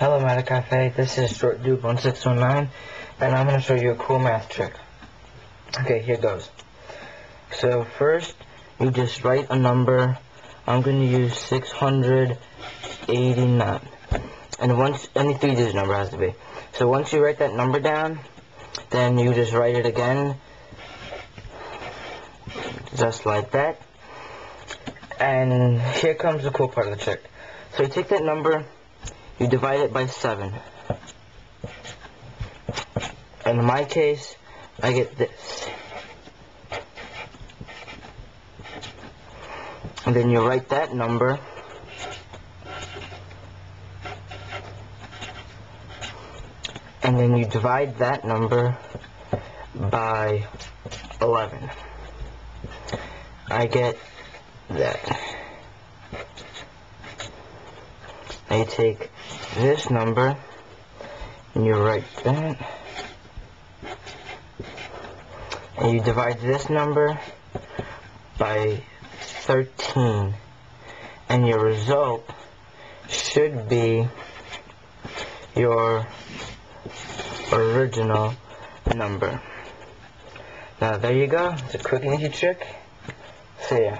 Hello, Matter Cafe. This is Short Dude 1619, and I'm going to show you a cool math trick. Okay, here goes. So first, you just write a number. I'm going to use 689. And once, any three-digit number has to be. So once you write that number down, then you just write it again, just like that. And here comes the cool part of the trick. So you take that number, you divide it by 7. And in my case, I get this. And then you write that number. And then you divide that number by 11. I get that. I take this number and you write that and you divide this number by 13 and your result should be your original number. Now there you go. It's a quick and easy trick. See ya.